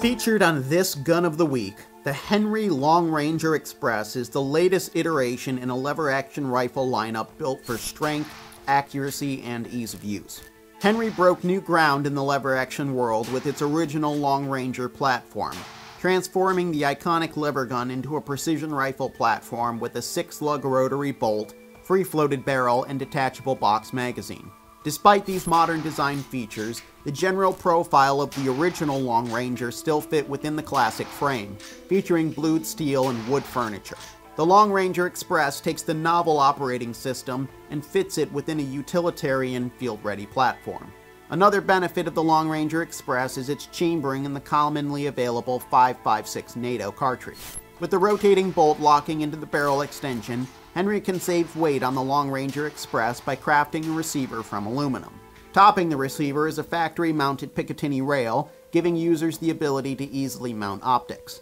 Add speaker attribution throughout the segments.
Speaker 1: Featured on this Gun of the Week, the Henry Long Ranger Express is the latest iteration in a lever action rifle lineup built for strength, accuracy, and ease of use. Henry broke new ground in the lever action world with its original Long Ranger platform, transforming the iconic lever gun into a precision rifle platform with a six lug rotary bolt, free floated barrel, and detachable box magazine. Despite these modern design features, the general profile of the original Long Ranger still fit within the classic frame, featuring blued steel and wood furniture. The Long Ranger Express takes the novel operating system and fits it within a utilitarian field-ready platform. Another benefit of the Long Ranger Express is its chambering in the commonly available 5.56 NATO cartridge. With the rotating bolt locking into the barrel extension, Henry can save weight on the Long Ranger Express by crafting a receiver from aluminum. Topping the receiver is a factory-mounted Picatinny rail, giving users the ability to easily mount optics.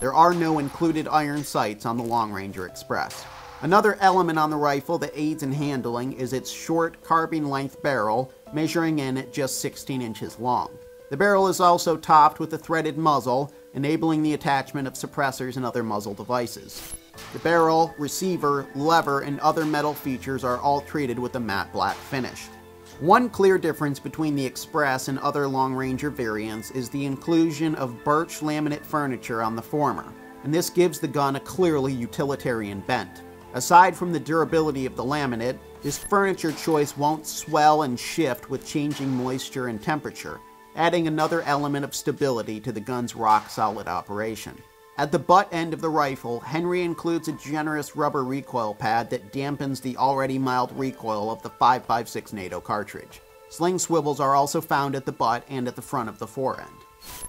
Speaker 1: There are no included iron sights on the Long Ranger Express. Another element on the rifle that aids in handling is its short, carbine-length barrel, measuring in at just 16 inches long. The barrel is also topped with a threaded muzzle, enabling the attachment of suppressors and other muzzle devices. The barrel, receiver, lever, and other metal features are all treated with a matte black finish. One clear difference between the Express and other Long Ranger variants is the inclusion of birch laminate furniture on the former, and this gives the gun a clearly utilitarian bent. Aside from the durability of the laminate, this furniture choice won't swell and shift with changing moisture and temperature, adding another element of stability to the gun's rock-solid operation. At the butt end of the rifle, Henry includes a generous rubber recoil pad that dampens the already mild recoil of the 5.56 NATO cartridge. Sling swivels are also found at the butt and at the front of the forend.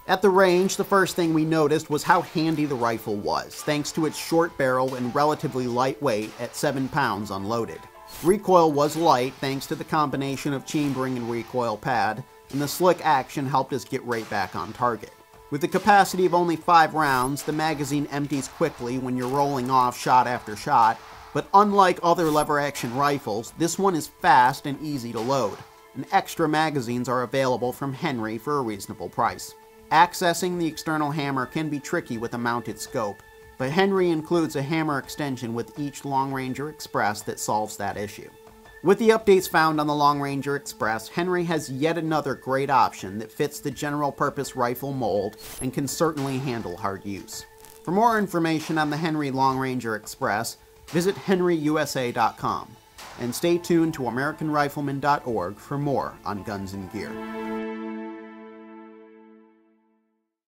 Speaker 1: At the range, the first thing we noticed was how handy the rifle was, thanks to its short barrel and relatively light weight at 7 pounds unloaded. Recoil was light thanks to the combination of chambering and recoil pad, and the slick action helped us get right back on target. With the capacity of only 5 rounds, the magazine empties quickly when you're rolling off shot after shot, but unlike other lever-action rifles, this one is fast and easy to load, and extra magazines are available from Henry for a reasonable price. Accessing the external hammer can be tricky with a mounted scope, but Henry includes a hammer extension with each Long Ranger Express that solves that issue. With the updates found on the Long Ranger Express, Henry has yet another great option that fits the general purpose rifle mold and can certainly handle hard use. For more information on the Henry Long Ranger Express, visit henryusa.com and stay tuned to AmericanRifleman.org for more on guns and gear.